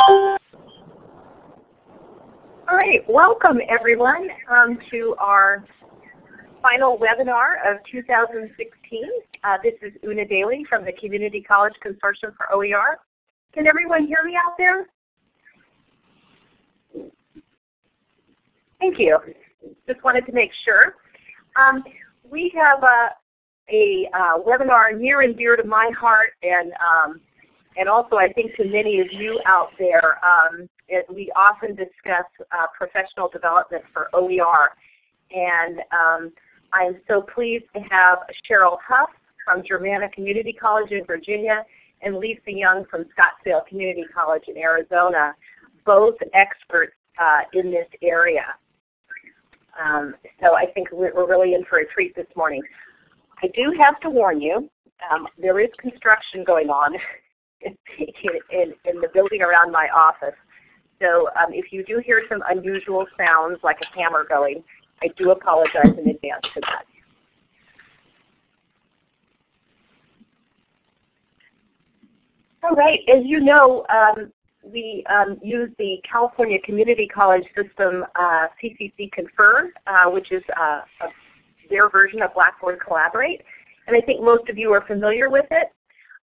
All right, welcome everyone um, to our final webinar of 2016. Uh, this is Una Daly from the Community College Consortium for OER. Can everyone hear me out there? Thank you. Just wanted to make sure. Um, we have a, a uh, webinar near and dear to my heart and um, and also I think to many of you out there. Um, it, we often discuss uh, professional development for OER. And um, I'm so pleased to have Cheryl Huff from Germanna Community College in Virginia and Lisa Young from Scottsdale Community College in Arizona, both experts uh, in this area. Um, so I think we're really in for a treat this morning. I do have to warn you, um, there is construction going on in, in, in, the building around my office. So um, if you do hear some unusual sounds like a hammer going, I do apologize in advance for that. All right, as you know, um, we um, use the California Community College System uh, CCC Confer, uh, which is uh, a, their version of Blackboard Collaborate. And I think most of you are familiar with it.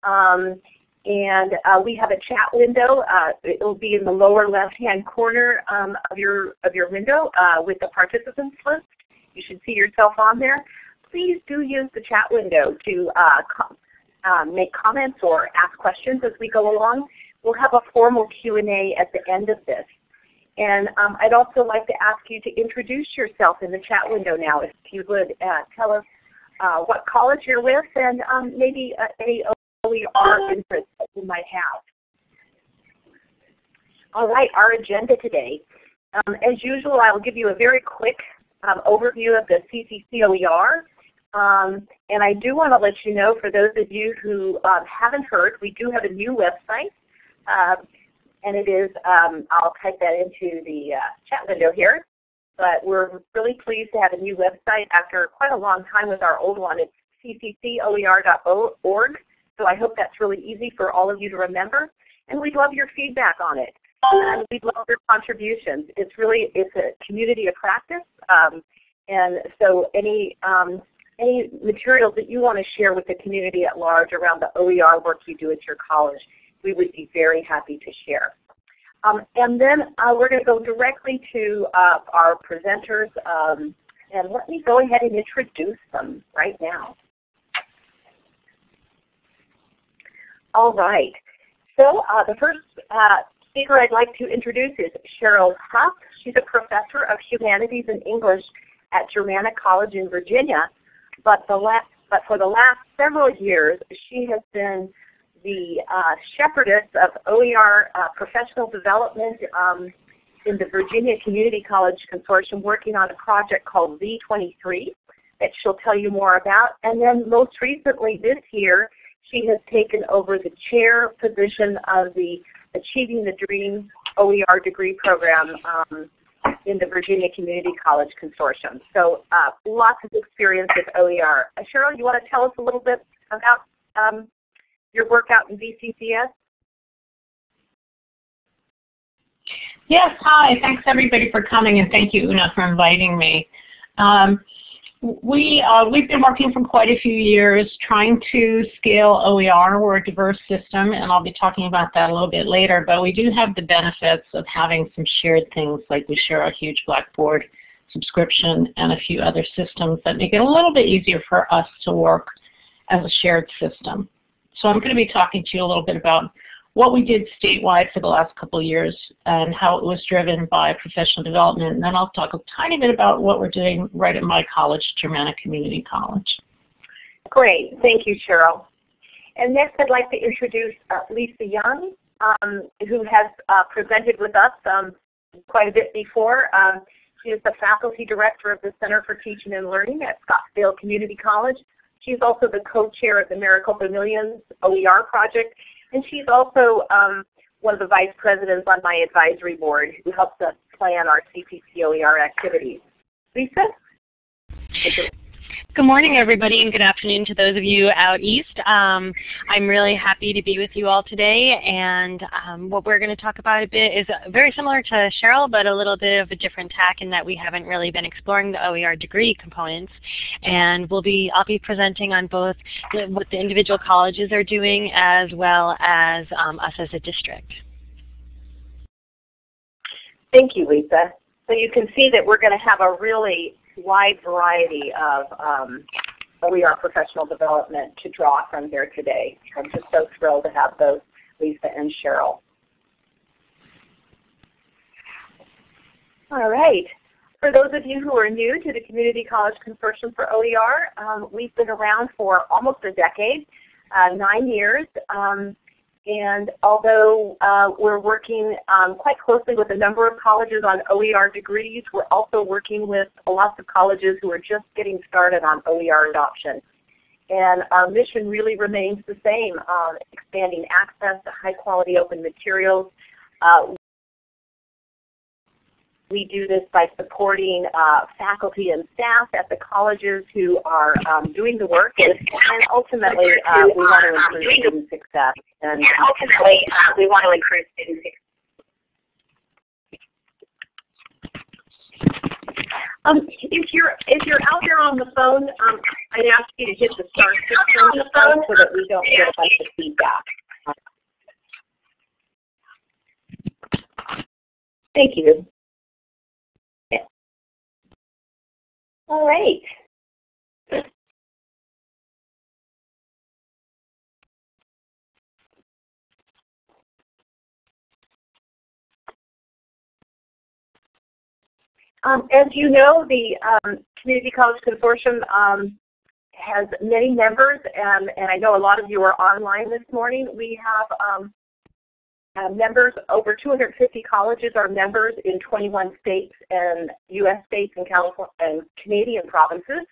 Um, and uh, we have a chat window. Uh, it will be in the lower left-hand corner um, of your of your window uh, with the participants list. You should see yourself on there. Please do use the chat window to uh, com um, make comments or ask questions as we go along. We'll have a formal Q&A at the end of this. And um, I'd also like to ask you to introduce yourself in the chat window now, if you would uh, tell us uh, what college you're with and um, maybe OER interests that you might have. All right, our agenda today. Um, as usual, I will give you a very quick um, overview of the CCC OER. Um, and I do want to let you know, for those of you who um, haven't heard, we do have a new website. Uh, and it is, um, I'll type that into the uh, chat window here. But we're really pleased to have a new website after quite a long time with our old one. It's cccoer.org. So I hope that's really easy for all of you to remember. And we'd love your feedback on it. And we'd love your contributions. It's really it's a community of practice. Um, and so any um, any materials that you want to share with the community at large around the OER work you do at your college, we would be very happy to share. Um, and then uh, we're going to go directly to uh, our presenters. Um, and let me go ahead and introduce them right now. All right. So uh, the first uh, speaker I'd like to introduce is Cheryl Huff. She's a professor of humanities and English at Germanna College in Virginia. But, last, but for the last several years, she has been the uh, shepherdess of OER uh, professional development um, in the Virginia Community College Consortium working on a project called Z23 that she'll tell you more about. And then most recently this year, she has taken over the chair position of the Achieving the Dream OER degree program um, in the Virginia Community College Consortium. So uh, lots of experience with OER. Uh, Cheryl, you want to tell us a little bit about um, your work out in VCCS? Yes, hi. Thanks everybody for coming and thank you Una for inviting me. Um, we, uh, we've been working for quite a few years trying to scale OER. We're a diverse system, and I'll be talking about that a little bit later, but we do have the benefits of having some shared things, like we share a huge Blackboard subscription and a few other systems that make it a little bit easier for us to work as a shared system. So I'm going to be talking to you a little bit about what we did statewide for the last couple of years and how it was driven by professional development. And then I'll talk a tiny bit about what we're doing right at my college, Germanna Community College. Great. Thank you, Cheryl. And next I'd like to introduce uh, Lisa Young, um, who has uh, presented with us um, quite a bit before. Um, she is the faculty director of the Center for Teaching and Learning at Scottsdale Community College. She's also the co-chair of the Maricopa Millions OER project and she's also um, one of the vice presidents on my advisory board who helps us plan our CCCOER activities. Lisa? Good morning, everybody, and good afternoon to those of you out east. Um, I'm really happy to be with you all today, and um, what we're going to talk about a bit is very similar to Cheryl, but a little bit of a different tack in that we haven't really been exploring the OER degree components. And we'll be, I'll be presenting on both the, what the individual colleges are doing as well as um, us as a district. Thank you, Lisa. So you can see that we're going to have a really wide variety of um, OER professional development to draw from here today. I'm just so thrilled to have both Lisa and Cheryl. All right. For those of you who are new to the Community College Consortium for OER, um, we've been around for almost a decade, uh, nine years. Um, and although uh, we're working um, quite closely with a number of colleges on OER degrees, we're also working with lots of colleges who are just getting started on OER adoption. And our mission really remains the same, uh, expanding access to high quality open materials, uh, we do this by supporting uh, faculty and staff at the colleges who are um, doing the work, and, and ultimately uh, we want to improve student success. And ultimately uh, we want to improve student success. Um, if you're if you're out there on the phone, um, I'd ask you to hit the star six on the phone so that we don't get a bunch of feedback. Thank you. All right. Um, as you know, the um, Community College Consortium um, has many members, and, and I know a lot of you are online this morning. We have um, uh, members, over 250 colleges are members in 21 states and U.S. states and, California, and Canadian provinces.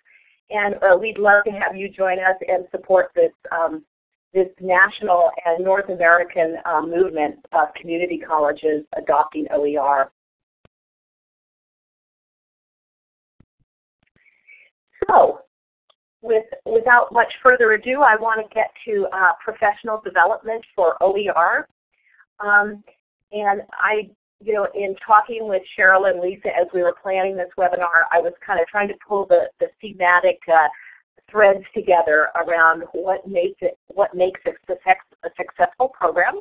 And uh, we'd love to have you join us and support this, um, this national and North American uh, movement of community colleges adopting OER. So, with, without much further ado, I want to get to uh, professional development for OER. Um, and I, you know, in talking with Cheryl and Lisa as we were planning this webinar, I was kind of trying to pull the, the thematic uh, threads together around what makes it, what makes a, a successful program.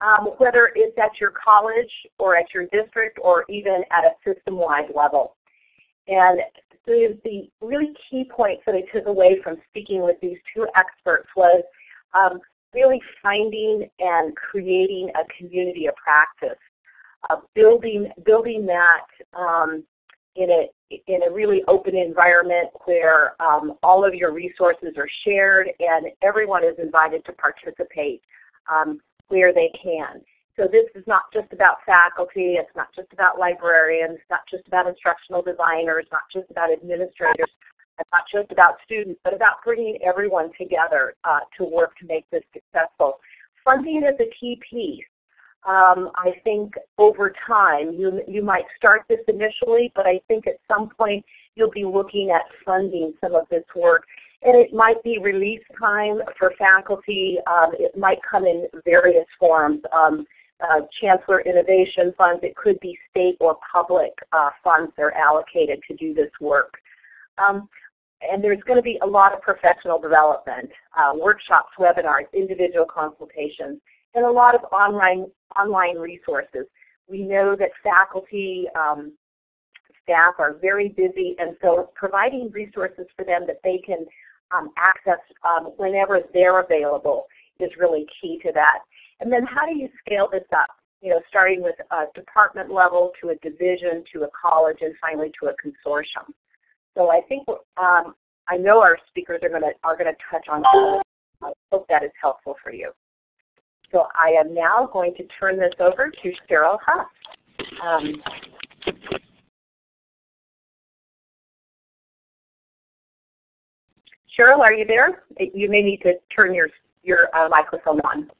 Um, whether it's at your college or at your district or even at a system-wide level. And so the really key points that I took away from speaking with these two experts was um, really finding and creating a community of practice, uh, building building that um, in a in a really open environment where um, all of your resources are shared and everyone is invited to participate um, where they can. So this is not just about faculty, it's not just about librarians, it's not just about instructional designers, not just about administrators, not just about students, but about bringing everyone together uh, to work to make this successful. Funding is a key piece. Um, I think over time, you, you might start this initially, but I think at some point you'll be looking at funding some of this work. And it might be release time for faculty. Um, it might come in various forms. Um, uh, Chancellor Innovation Funds, it could be state or public uh, funds that are allocated to do this work. Um, and there's going to be a lot of professional development, uh, workshops, webinars, individual consultations, and a lot of online, online resources. We know that faculty, um, staff are very busy, and so providing resources for them that they can um, access um, whenever they're available is really key to that. And then how do you scale this up? You know, starting with a department level to a division to a college and finally to a consortium. So I think um, I know our speakers are going to are going to touch on that. I hope that is helpful for you. So I am now going to turn this over to Cheryl Huff. Um, Cheryl, are you there? You may need to turn your your uh, microphone on.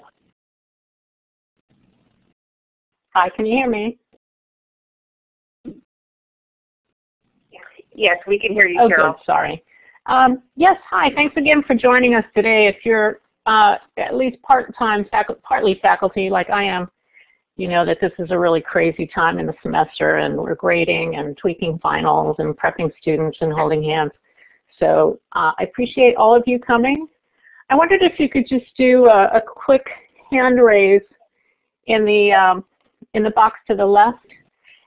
Hi, can you hear me? Yes, we can hear you, oh, Cheryl. Good, sorry. Um, yes, hi. Thanks again for joining us today. If you're uh, at least part-time, facu partly faculty like I am, you know that this is a really crazy time in the semester and we're grading and tweaking finals and prepping students and holding hands. So uh, I appreciate all of you coming. I wondered if you could just do a, a quick hand raise in the, um, in the box to the left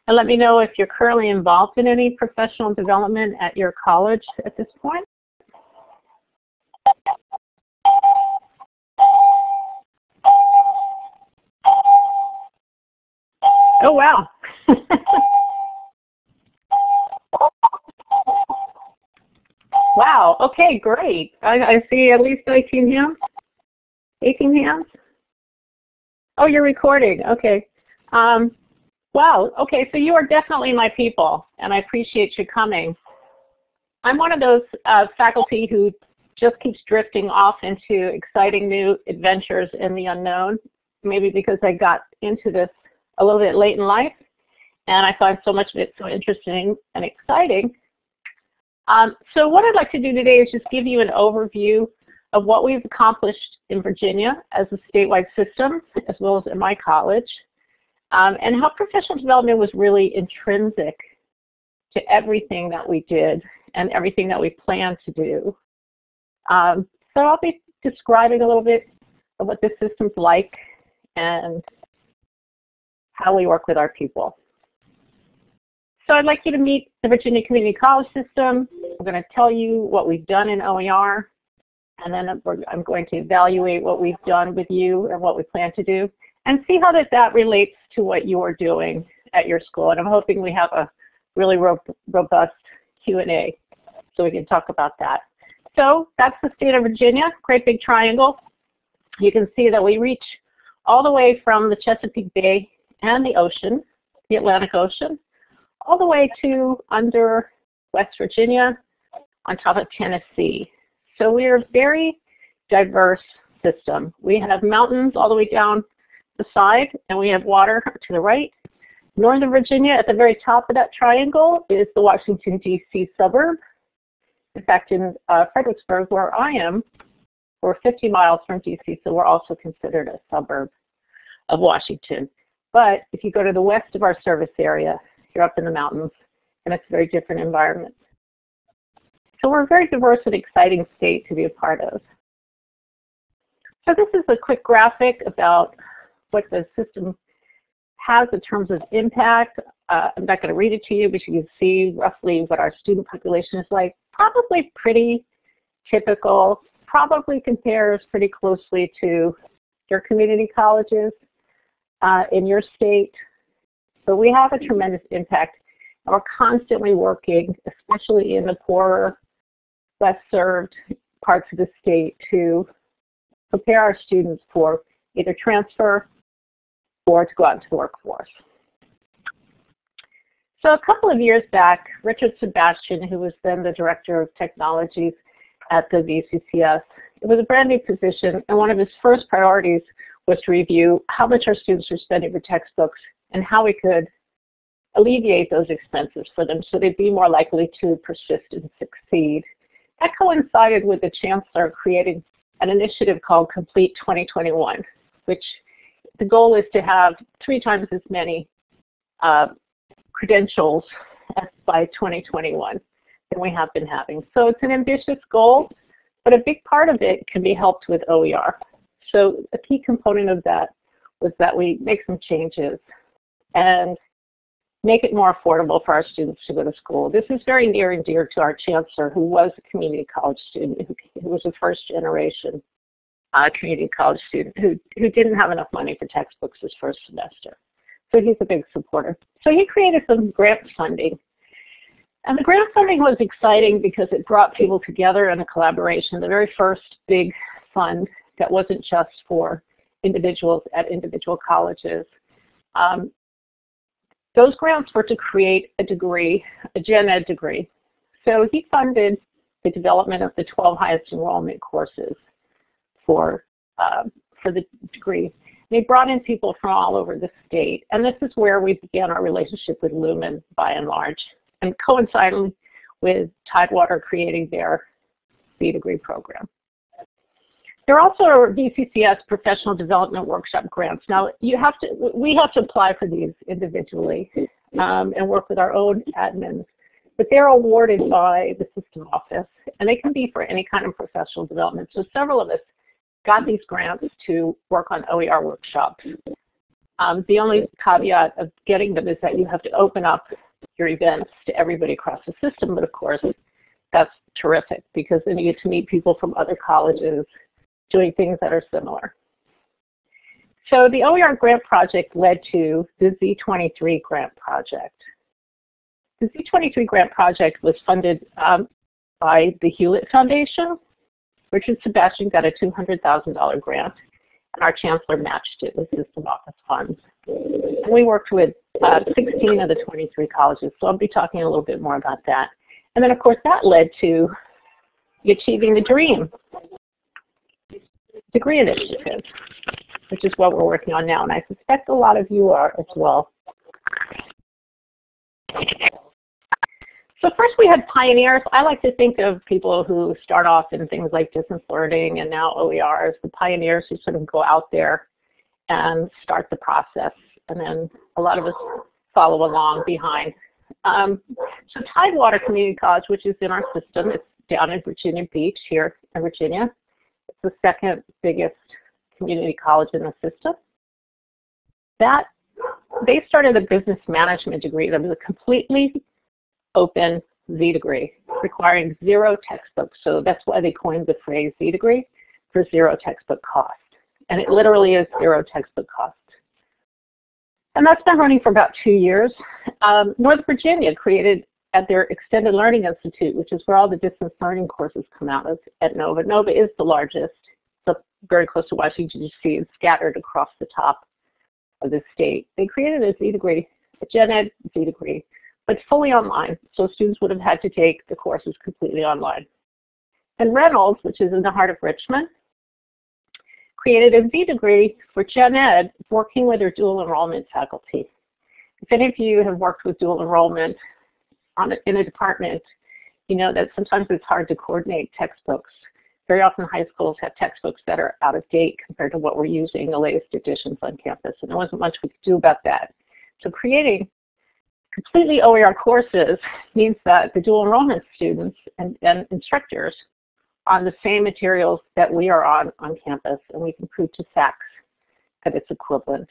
and let me know if you're currently involved in any professional development at your college at this point. Oh, wow. wow, okay, great. I, I see at least 18 hands. 18 hands? Oh, you're recording. Okay. Um, wow. Okay, so you are definitely my people, and I appreciate you coming. I'm one of those uh, faculty who just keeps drifting off into exciting new adventures in the unknown, maybe because I got into this a little bit late in life, and I find so much of it so interesting and exciting. Um, so what I'd like to do today is just give you an overview of what we've accomplished in Virginia as a statewide system, as well as in my college, um, and how professional development was really intrinsic to everything that we did and everything that we plan to do. Um, so I'll be describing a little bit of what this system's like and how we work with our people. So I'd like you to meet the Virginia Community College System. I'm going to tell you what we've done in OER, and then I'm going to evaluate what we've done with you and what we plan to do, and see how that, that relates to what you're doing at your school. And I'm hoping we have a really ro robust Q&A so we can talk about that. So that's the state of Virginia, great big triangle. You can see that we reach all the way from the Chesapeake Bay and the ocean, the Atlantic Ocean, all the way to under West Virginia on top of Tennessee. So we are a very diverse system. We have mountains all the way down the side, and we have water to the right. Northern Virginia, at the very top of that triangle, is the Washington, D.C. suburb. In fact, in uh, Fredericksburg, where I am, we're 50 miles from D.C., so we're also considered a suburb of Washington. But if you go to the west of our service area, you're up in the mountains, and it's a very different environment. So we're a very diverse and exciting state to be a part of. So this is a quick graphic about what the system has in terms of impact. Uh, I'm not going to read it to you, but you can see roughly what our student population is like. Probably pretty typical, probably compares pretty closely to your community colleges uh, in your state. So we have a tremendous impact. And We're constantly working, especially in the poorer, less served parts of the state to prepare our students for either transfer or to go out into the workforce. So a couple of years back, Richard Sebastian, who was then the Director of Technologies at the VCCS, it was a brand new position, and one of his first priorities was to review how much our students were spending for textbooks and how we could alleviate those expenses for them so they'd be more likely to persist and succeed. That coincided with the Chancellor creating an initiative called Complete 2021, which the goal is to have three times as many uh, credentials by 2021 than we have been having. So it's an ambitious goal, but a big part of it can be helped with OER. So a key component of that was that we make some changes and make it more affordable for our students to go to school. This is very near and dear to our chancellor, who was a community college student, who, was a first generation uh, community college student who, who didn't have enough money for textbooks his first semester. So he's a big supporter. So he created some grant funding. And the grant funding was exciting because it brought people together in a collaboration, the very first big fund that wasn't just for individuals at individual colleges. Um, those grants were to create a degree, a gen ed degree. So he funded the development of the 12 highest enrollment courses for, uh, for the degree. They brought in people from all over the state, and this is where we began our relationship with Lumen by and large. And coinciding with Tidewater creating their Z degree program. There are also VCCS professional development workshop grants. Now, you have to, we have to apply for these individually um, and work with our own admins, but they're awarded by the system office, and they can be for any kind of professional development. So several of us got these grants to work on OER workshops. Um, the only caveat of getting them is that you have to open up your events to everybody across the system, but of course, that's terrific because then you get to meet people from other colleges doing things that are similar. So the OER grant project led to the Z23 grant project. The Z23 grant project was funded um, by the Hewlett Foundation. Richard Sebastian got a $200,000 grant, and our chancellor matched it with system office funds. And we worked with uh, 16 of the 23 colleges, so I'll be talking a little bit more about that. And then, of course, that led to Achieving the Dream, degree initiative, which is what we're working on now, and I suspect a lot of you are as well. First we had pioneers. I like to think of people who start off in things like distance learning and now OER as the pioneers who sort of go out there and start the process. And then a lot of us follow along behind. Um, so Tidewater Community College, which is in our system, it's down in Virginia Beach here in Virginia. It's the second biggest community college in the system. That they started a business management degree that was a completely open Z degree, requiring zero textbooks. So that's why they coined the phrase Z degree for zero textbook cost. And it literally is zero textbook cost. And that's been running for about two years. Um, North Virginia created at their Extended Learning Institute, which is where all the distance learning courses come out of at NOVA. NOVA is the largest. It's very close to Washington, D.C. and scattered across the top of the state. They created a Z degree, a gen ed Z degree, but fully online. So students would have had to take the courses completely online. And Reynolds, which is in the heart of Richmond, created a Z degree for gen ed working with their dual enrollment faculty. If any of you have worked with dual enrollment a, in a department, you know that sometimes it's hard to coordinate textbooks. Very often high schools have textbooks that are out of date compared to what we're using, the latest editions on campus, and there wasn't much we could do about that. So creating completely OER courses means that the dual enrollment students and, and instructors on the same materials that we are on on campus, and we can prove to SACS that it's equivalent.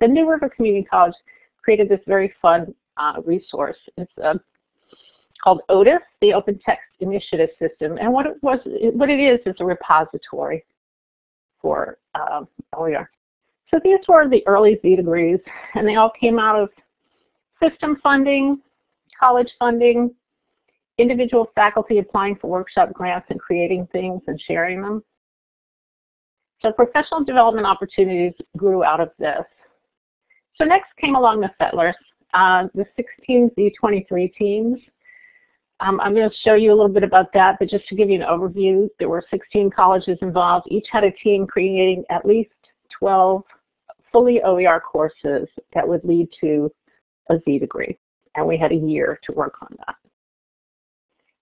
The New River Community College created this very fun uh, resource. It's uh, called OTIS, the Open Text Initiative System, and what it was, what it is, is a repository for um, OER. So these were the early Z degrees, and they all came out of system funding, college funding, individual faculty applying for workshop grants and creating things and sharing them. So professional development opportunities grew out of this. So next came along the settlers, uh, the 16 Z23 teams. Um, I'm going to show you a little bit about that, but just to give you an overview, there were 16 colleges involved. Each had a team creating at least 12 fully OER courses that would lead to a Z degree, and we had a year to work on that.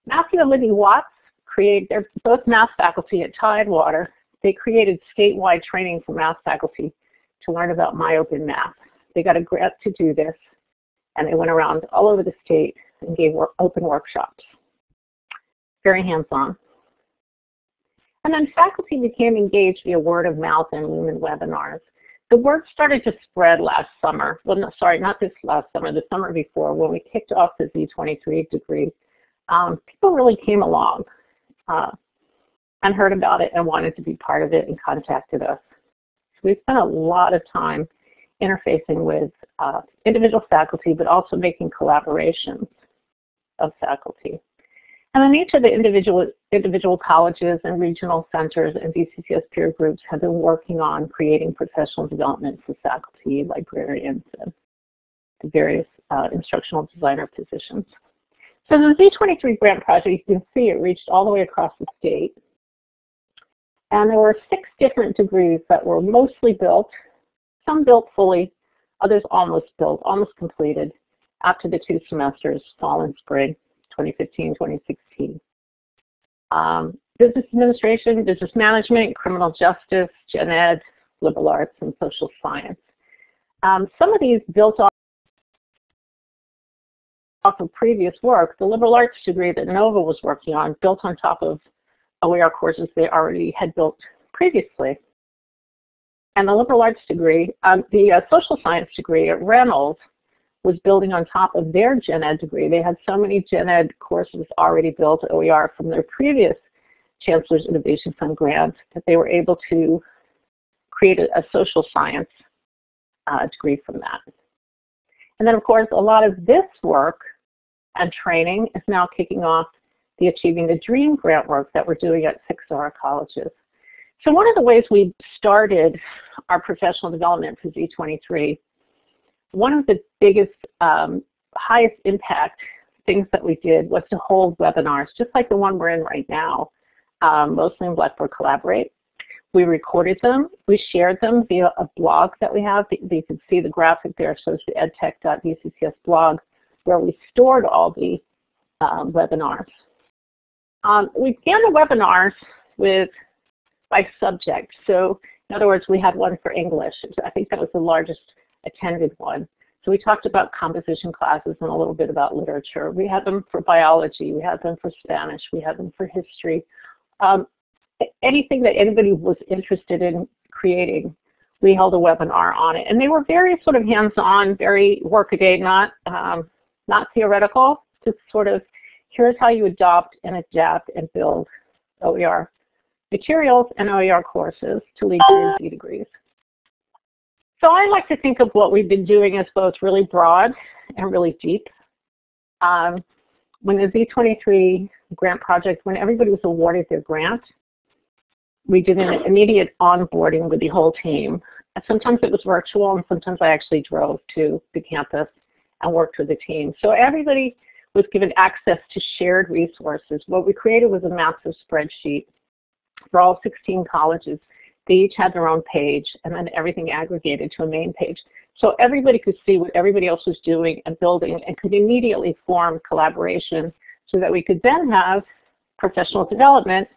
Matthew and Libby Watts created, they're both math faculty at Tidewater. They created statewide training for math faculty to learn about MyOpenMath. They got a grant to do this, and they went around all over the state and gave work, open workshops. Very hands-on. And then faculty became engaged via word of mouth and Lumen webinars the word started to spread last summer. Well, no, sorry, not this last summer, the summer before, when we kicked off the Z23 degree. Um, people really came along uh, and heard about it and wanted to be part of it and contacted us. So we spent a lot of time interfacing with uh, individual faculty, but also making collaborations of faculty. And then each of the individual, individual colleges and regional centers and VCCS peer groups have been working on creating professional development for faculty, librarians, and the various uh, instructional designer positions. So the Z23 grant project, you can see it reached all the way across the state. And there were six different degrees that were mostly built, some built fully, others almost built, almost completed after the two semesters, fall and spring. 2015, 2016. Um, business administration, business management, criminal justice, gen ed, liberal arts, and social science. Um, some of these built off of previous work. The liberal arts degree that NOVA was working on built on top of OER courses they already had built previously. And the liberal arts degree, um, the uh, social science degree at Reynolds was building on top of their gen ed degree. They had so many gen ed courses already built OER from their previous Chancellor's Innovation Fund grant that they were able to create a, a social science uh, degree from that. And then of course a lot of this work and training is now kicking off the Achieving the Dream grant work that we're doing at six of our colleges. So one of the ways we started our professional development for Z23, one of the biggest, um, highest impact things that we did was to hold webinars, just like the one we're in right now, um, mostly in Blackboard Collaborate. We recorded them, we shared them via a blog that we have. You can see the graphic there, shows the edtech.vccs blog, where we stored all the um, webinars. Um, we began the webinars with by subject. So in other words, we had one for English. I think that was the largest attended one. So we talked about composition classes and a little bit about literature. We had them for biology, we had them for Spanish, we had them for history. Um, anything that anybody was interested in creating, we held a webinar on it. And they were very sort of hands-on, very workaday, not, um, not theoretical, just sort of here's how you adopt and adapt and build OER materials and OER courses to lead to degrees. So I like to think of what we've been doing as both really broad and really deep. Um, when the Z23 grant project, when everybody was awarded their grant, we did an immediate onboarding with the whole team. Sometimes it was virtual and sometimes I actually drove to the campus and worked with the team. So everybody was given access to shared resources. What we created was a massive spreadsheet for all 16 colleges. They each had their own page and then everything aggregated to a main page. So everybody could see what everybody else was doing and building and could immediately form collaboration so that we could then have professional development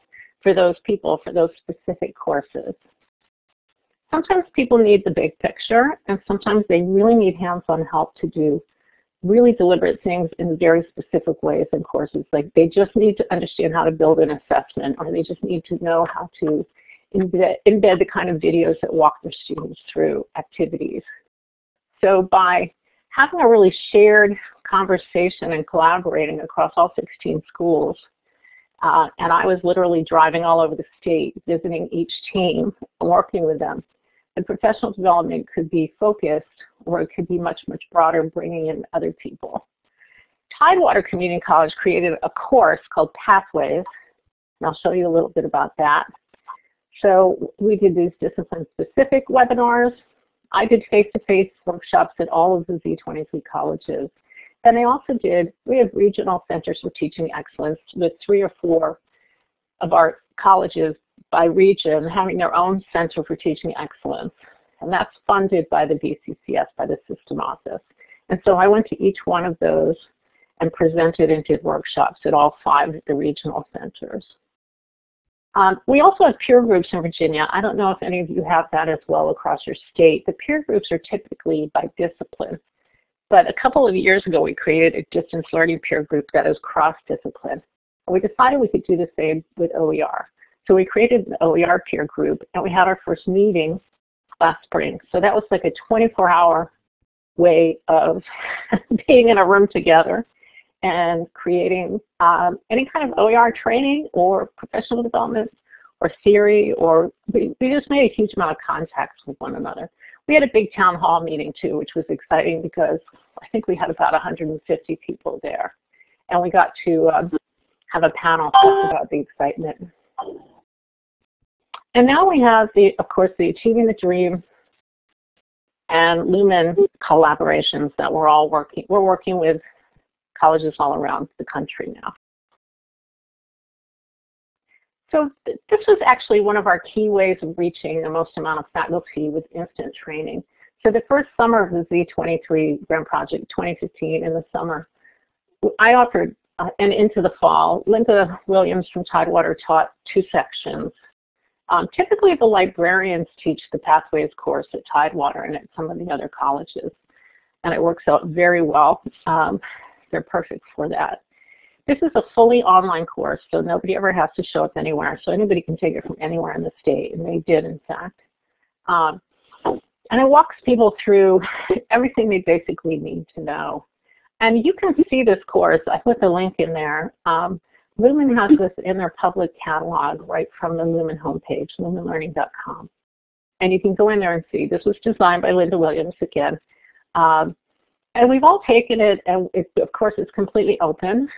for those people, for those specific courses. Sometimes people need the big picture and sometimes they really need hands-on help to do really deliberate things in very specific ways in courses. Like they just need to understand how to build an assessment or they just need to know how to embed, embed the kind of videos that walk their students through activities. So by having a really shared conversation and collaborating across all 16 schools, uh, and I was literally driving all over the state, visiting each team, working with them, and professional development could be focused or it could be much, much broader, bringing in other people. Tidewater Community College created a course called Pathways, and I'll show you a little bit about that. So we did these discipline-specific webinars. I did face-to-face -face workshops at all of the Z23 colleges. And I also did, we have regional centers for teaching excellence with three or four of our colleges by region having their own Center for Teaching Excellence. And that's funded by the VCCS, by the system office. And so I went to each one of those and presented and did workshops at all five of the regional centers. Um, we also have peer groups in Virginia. I don't know if any of you have that as well across your state. The peer groups are typically by discipline. But a couple of years ago, we created a distance learning peer group that is cross-discipline. And we decided we could do the same with OER. So we created an OER peer group and we had our first meeting last spring. So that was like a 24 hour way of being in a room together and creating um, any kind of OER training or professional development or theory or we, we just made a huge amount of contacts with one another. We had a big town hall meeting too, which was exciting because I think we had about 150 people there. And we got to um, have a panel talk about the excitement and now we have, the, of course, the Achieving the Dream and Lumen collaborations that we're all working, we're working with colleges all around the country now. So th this was actually one of our key ways of reaching the most amount of faculty with instant training. So the first summer of the Z23 grant project, 2015 in the summer, I offered uh, and into the fall. Linda Williams from Tidewater taught two sections. Um, typically the librarians teach the Pathways course at Tidewater and at some of the other colleges. And it works out very well. Um, they're perfect for that. This is a fully online course, so nobody ever has to show up anywhere. So anybody can take it from anywhere in the state, and they did, in fact. Um, and it walks people through everything they basically need to know. And you can see this course. I put the link in there. Um, Lumen has this in their public catalog right from the Lumen homepage, lumenlearning.com. And you can go in there and see. This was designed by Linda Williams again. Um, and we've all taken it, and it, of course it's completely open.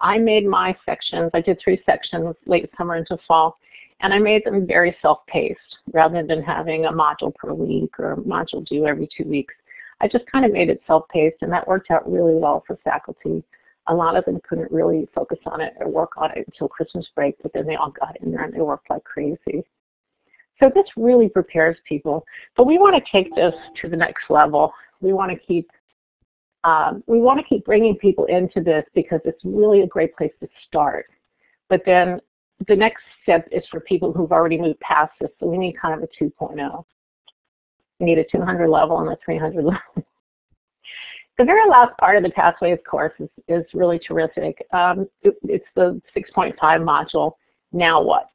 I made my sections, I did three sections late summer into fall, and I made them very self-paced rather than having a module per week or a module due every two weeks. I just kind of made it self-paced and that worked out really well for faculty. A lot of them couldn't really focus on it or work on it until Christmas break, but then they all got in there and they worked like crazy. So this really prepares people. But we want to take this to the next level. We want to keep um, we want to keep bringing people into this because it's really a great place to start. But then the next step is for people who've already moved past this, so we need kind of a 2.0. We need a 200 level and a 300 level. the very last part of the Pathways course is, is really terrific. Um, it, it's the 6.5 module, Now What?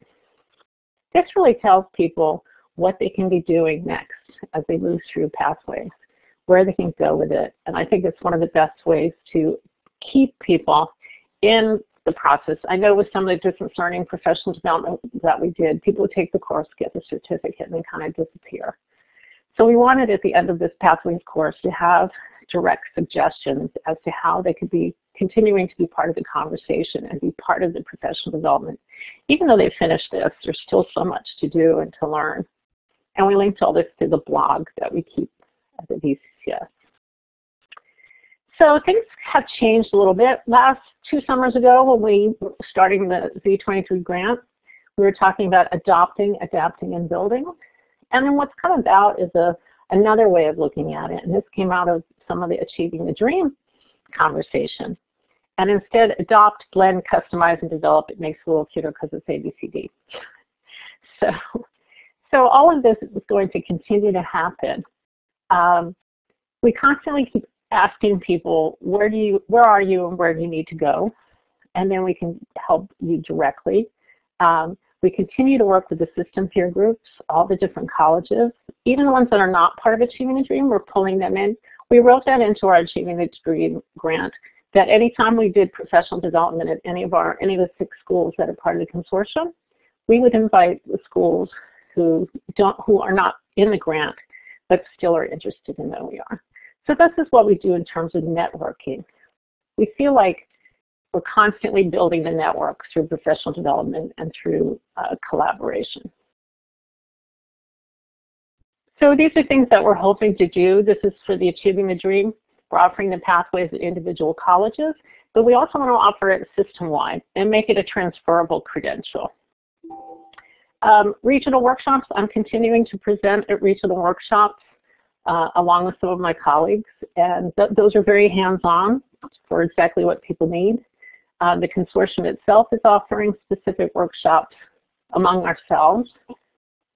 This really tells people what they can be doing next as they move through Pathways, where they can go with it. And I think it's one of the best ways to keep people in the process. I know with some of the distance learning professional development that we did, people would take the course, get the certificate, and then kind of disappear. So we wanted at the end of this Pathways course to have direct suggestions as to how they could be continuing to be part of the conversation and be part of the professional development. Even though they finished this, there's still so much to do and to learn. And we linked all this to the blog that we keep the VCCS. So things have changed a little bit. Last two summers ago when we were starting the Z23 grant, we were talking about adopting, adapting, and building. And then what's come about is a, another way of looking at it. And this came out of some of the Achieving the Dream conversation. And instead, adopt, blend, customize, and develop. It makes it a little cuter because it's ABCD. So, so all of this is going to continue to happen. Um, we constantly keep asking people, where do you, where are you and where do you need to go? And then we can help you directly. Um, we continue to work with the system peer groups, all the different colleges, even the ones that are not part of Achieving the Dream, we're pulling them in. We wrote that into our Achieving the Dream grant that anytime we did professional development at any of our any of the six schools that are part of the consortium, we would invite the schools who don't who are not in the grant but still are interested in OER. So this is what we do in terms of networking. We feel like we're constantly building the network through professional development and through uh, collaboration. So these are things that we're hoping to do. This is for the Achieving the Dream. We're offering the pathways at individual colleges, but we also want to offer it system-wide and make it a transferable credential. Um, regional workshops, I'm continuing to present at regional workshops uh, along with some of my colleagues. And th those are very hands-on for exactly what people need. Uh, the consortium itself is offering specific workshops among ourselves.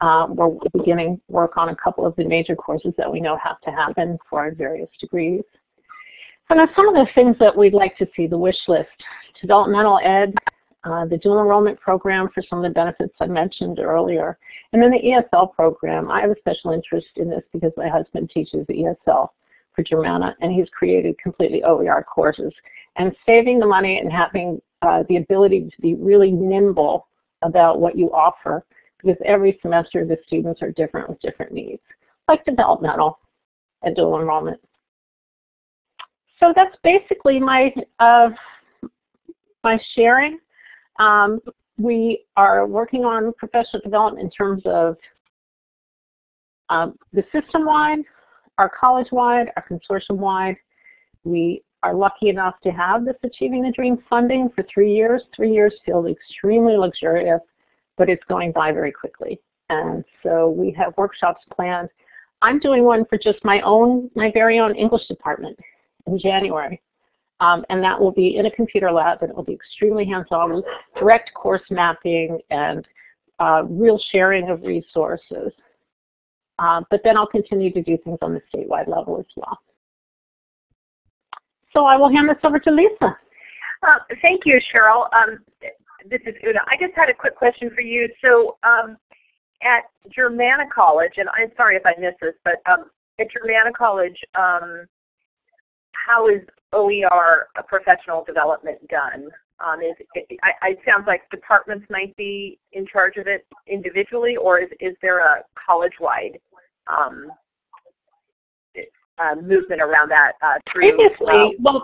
Uh, we're beginning work on a couple of the major courses that we know have to happen for our various degrees. And some of the things that we'd like to see, the wish list, developmental ed, uh, the dual enrollment program for some of the benefits I mentioned earlier, and then the ESL program. I have a special interest in this because my husband teaches ESL for Germanna, and he's created completely OER courses. And saving the money and having uh, the ability to be really nimble about what you offer, because every semester the students are different with different needs, like developmental and dual enrollment. So that's basically my uh, my sharing. Um, we are working on professional development in terms of um, the system-wide, our college-wide, our consortium-wide. We are lucky enough to have this Achieving the Dream funding for three years. Three years feels extremely luxurious, but it's going by very quickly. And so we have workshops planned. I'm doing one for just my own, my very own English department in January. Um, and that will be in a computer lab, and it will be extremely hands-on, direct course mapping, and uh, real sharing of resources. Uh, but then I'll continue to do things on the statewide level as well. So I will hand this over to Lisa. Uh, thank you, Cheryl. Um, this is Una. I just had a quick question for you. So um, at Germanna College, and I'm sorry if I missed this, but um, at Germanna College, um, how is OER a professional development done? Um, is it, I, it sounds like departments might be in charge of it individually, or is, is there a college-wide um, uh, movement around that uh, through? Previously, well,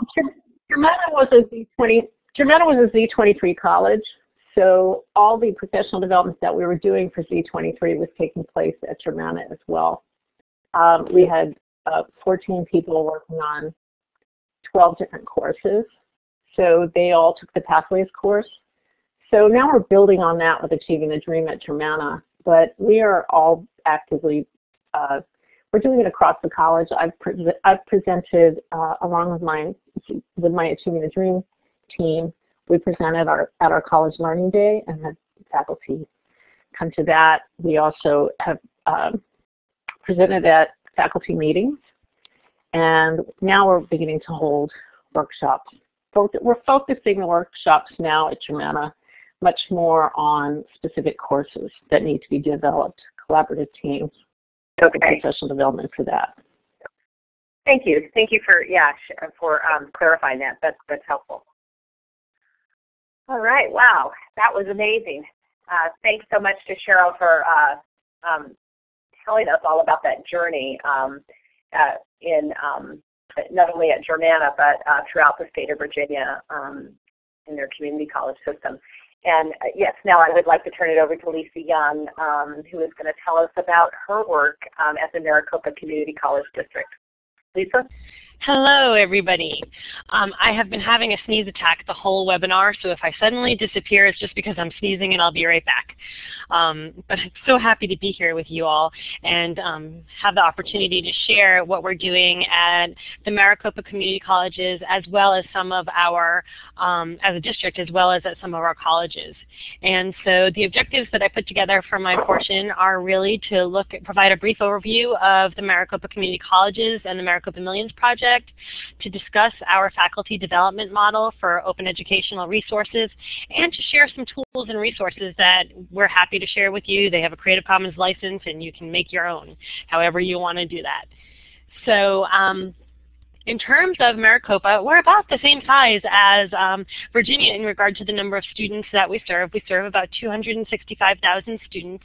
Germanna was a Z20. Germanna was a Z23 college, so all the professional development that we were doing for Z23 was taking place at Germanna as well. Um, we had uh, 14 people working on 12 different courses. So they all took the Pathways course. So now we're building on that with Achieving the Dream at Germanna, but we are all actively, uh, we're doing it across the college. I've, pre I've presented uh, along with my, with my Achieving the Dream team, we presented our, at our college learning day and had faculty come to that. We also have um, presented at faculty meetings and now we're beginning to hold workshops. We're focusing the workshops now at Germanna much more on specific courses that need to be developed, collaborative teams, okay. professional development for that. Thank you. Thank you for yeah for um, clarifying that. That's that's helpful. All right. Wow, that was amazing. Uh, thanks so much to Cheryl for uh, um, telling us all about that journey. Um, uh, in um, not only at Germanna but uh, throughout the state of Virginia um, in their community college system. And uh, yes, now I would like to turn it over to Lisa Young, um, who is going to tell us about her work um, at the Maricopa Community College District. Lisa? Hello, everybody. Um, I have been having a sneeze attack the whole webinar, so if I suddenly disappear, it's just because I'm sneezing and I'll be right back. Um, but I'm so happy to be here with you all and um, have the opportunity to share what we're doing at the Maricopa Community Colleges as well as some of our, um, as a district, as well as at some of our colleges. And so the objectives that I put together for my portion are really to look at, provide a brief overview of the Maricopa Community Colleges and the Maricopa Millions Project project to discuss our faculty development model for open educational resources and to share some tools and resources that we're happy to share with you. They have a Creative Commons license and you can make your own however you want to do that. So um, in terms of Maricopa, we're about the same size as um, Virginia in regard to the number of students that we serve. We serve about 265,000 students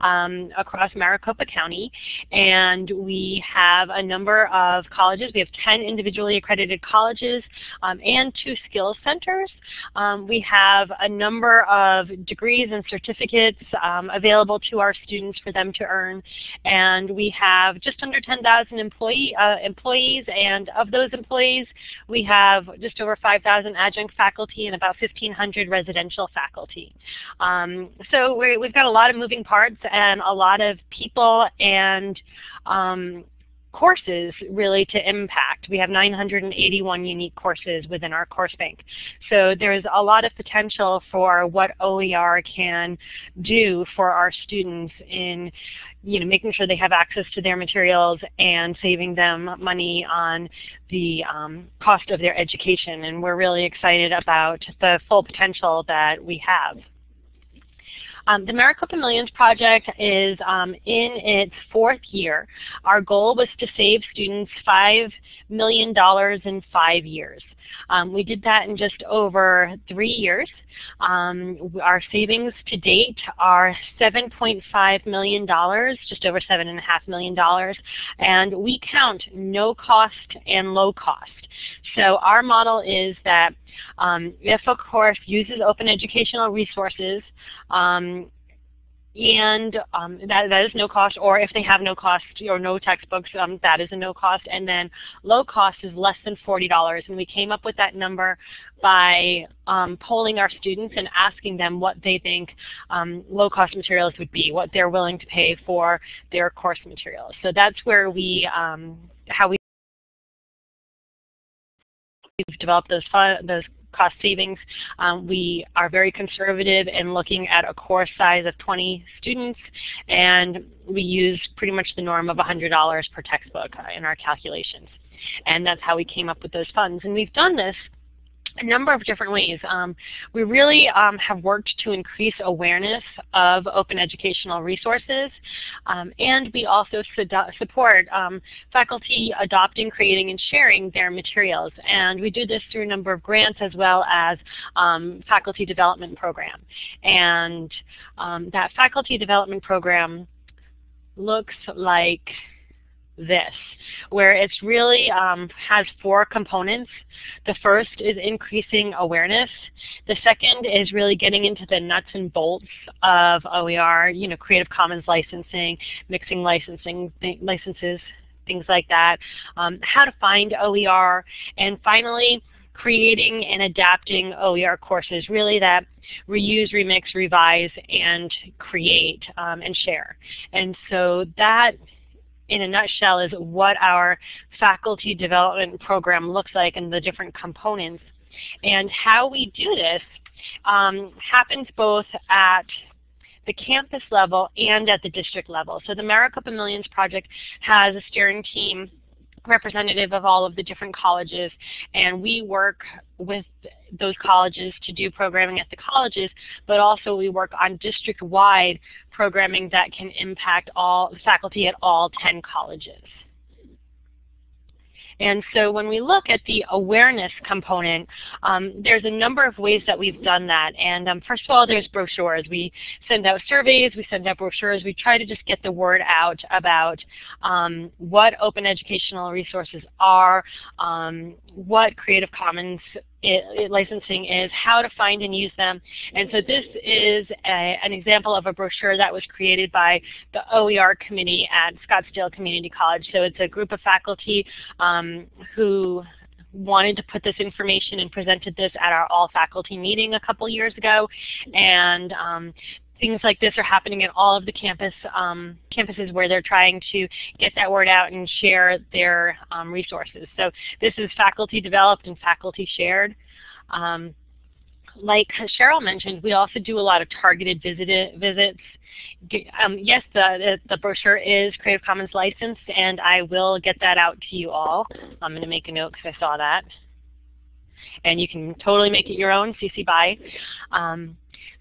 um, across Maricopa County, and we have a number of colleges. We have 10 individually accredited colleges um, and two skills centers. Um, we have a number of degrees and certificates um, available to our students for them to earn, and we have just under 10,000 employee, uh, employees and of those employees, we have just over 5,000 adjunct faculty and about 1,500 residential faculty. Um, so we have got a lot of moving parts and a lot of people and um, courses really to impact. We have 981 unique courses within our course bank. So there's a lot of potential for what OER can do for our students in you know, making sure they have access to their materials and saving them money on the um, cost of their education. And we're really excited about the full potential that we have. Um, the Maricopa Millions Project is um, in its fourth year. Our goal was to save students $5 million in five years. Um, we did that in just over three years. Um, our savings to date are $7.5 million, just over $7.5 million, and we count no cost and low cost. So our model is that um, if a course uses open educational resources, um, and um, that, that is no cost, or if they have no cost or no textbooks, um, that is a no cost. And then low cost is less than $40. And we came up with that number by um, polling our students and asking them what they think um, low cost materials would be, what they're willing to pay for their course materials. So that's where we, um, how we we've developed those, those cost savings. Um, we are very conservative in looking at a course size of 20 students, and we use pretty much the norm of $100 per textbook uh, in our calculations. And that's how we came up with those funds. And we've done this a number of different ways. Um, we really um, have worked to increase awareness of open educational resources, um, and we also support um, faculty adopting, creating, and sharing their materials. And we do this through a number of grants as well as um, faculty development program. And um, that faculty development program looks like this, where it's really um, has four components. The first is increasing awareness. The second is really getting into the nuts and bolts of OER, you know, Creative Commons licensing, mixing licensing licenses, things like that, um, how to find OER, and finally, creating and adapting OER courses, really that reuse, remix, revise, and create um, and share. And so that in a nutshell is what our faculty development program looks like and the different components. And how we do this um, happens both at the campus level and at the district level. So the Maricopa Millions Project has a steering team representative of all of the different colleges, and we work with those colleges to do programming at the colleges, but also we work on district-wide programming that can impact all faculty at all 10 colleges. And so when we look at the awareness component, um, there's a number of ways that we've done that. And um, first of all, there's brochures. We send out surveys, we send out brochures. We try to just get the word out about um, what open educational resources are, um, what Creative Commons it, licensing is, how to find and use them. And so this is a, an example of a brochure that was created by the OER committee at Scottsdale Community College. So it's a group of faculty um, who wanted to put this information and presented this at our all faculty meeting a couple years ago. And um, things like this are happening at all of the campus um, campuses where they're trying to get that word out and share their um, resources. So this is faculty developed and faculty shared. Um, like Cheryl mentioned, we also do a lot of targeted visit visits. Um, yes, the, the brochure is Creative Commons licensed, and I will get that out to you all. I'm going to make a note because I saw that. And you can totally make it your own, CC BY.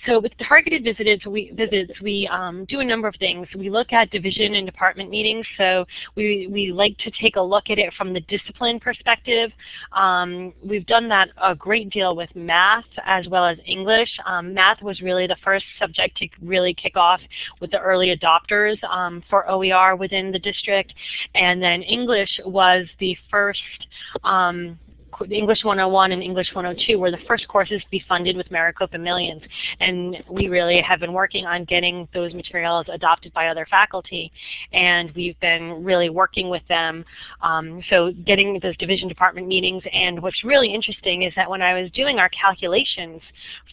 So with targeted visits, we, visits, we um, do a number of things. We look at division and department meetings. So we, we like to take a look at it from the discipline perspective. Um, we've done that a great deal with math as well as English. Um, math was really the first subject to really kick off with the early adopters um, for OER within the district. And then English was the first um, English 101 and English 102 were the first courses to be funded with Maricopa Millions. And we really have been working on getting those materials adopted by other faculty. And we've been really working with them. Um, so getting those division department meetings. And what's really interesting is that when I was doing our calculations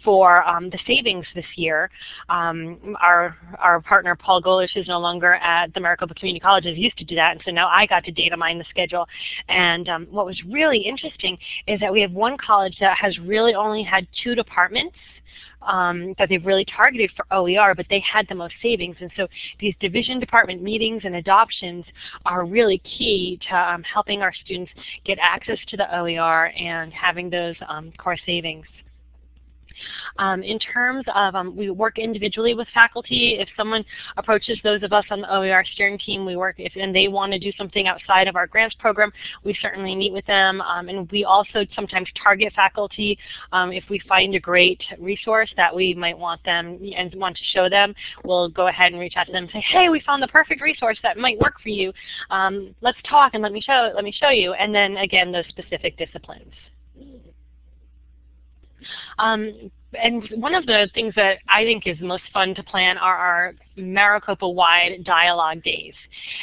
for um, the savings this year, um, our, our partner Paul Golish who's no longer at the Maricopa Community Colleges used to do that. And so now I got to data mine the schedule. And um, what was really interesting is that we have one college that has really only had two departments um, that they've really targeted for OER, but they had the most savings. And so these division department meetings and adoptions are really key to um, helping our students get access to the OER and having those um, core savings. Um, in terms of, um, we work individually with faculty. If someone approaches those of us on the OER steering team, we work, if, and they want to do something outside of our grants program, we certainly meet with them. Um, and we also sometimes target faculty um, if we find a great resource that we might want them and want to show them. We'll go ahead and reach out to them and say, hey, we found the perfect resource that might work for you. Um, let's talk and let me show, let me show you. And then again, those specific disciplines. Um, and one of the things that I think is most fun to plan are our Maricopa-wide dialogue days.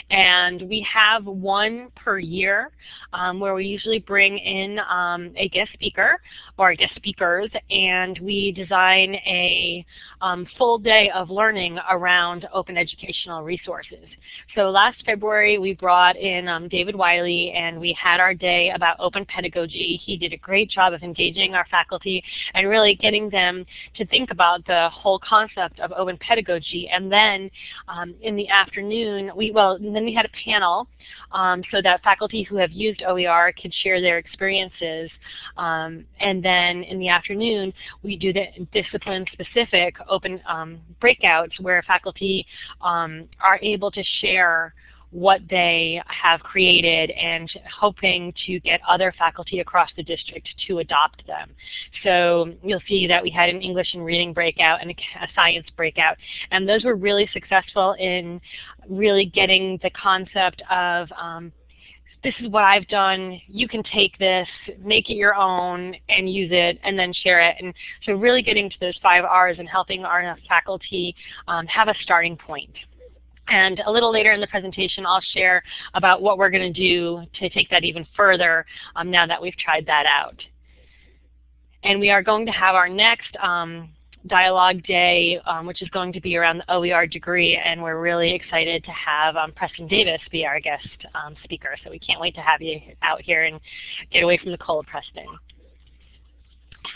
And we have one per year um, where we usually bring in um, a guest speaker or guest speakers and we design a um, full day of learning around open educational resources. So last February we brought in um, David Wiley and we had our day about open pedagogy. He did a great job of engaging our faculty and really getting them to think about the whole concept of open pedagogy and then then um, in the afternoon, we well, then we had a panel um, so that faculty who have used OER could share their experiences. Um, and then in the afternoon, we do the discipline-specific open um, breakouts where faculty um, are able to share what they have created and hoping to get other faculty across the district to adopt them. So you'll see that we had an English and reading breakout and a science breakout. And those were really successful in really getting the concept of um, this is what I've done, you can take this, make it your own, and use it, and then share it. And so really getting to those five R's and helping our faculty um, have a starting point. And a little later in the presentation, I'll share about what we're going to do to take that even further um, now that we've tried that out. And we are going to have our next um, dialogue day, um, which is going to be around the OER degree, and we're really excited to have um, Preston Davis be our guest um, speaker. So we can't wait to have you out here and get away from the cold, Preston.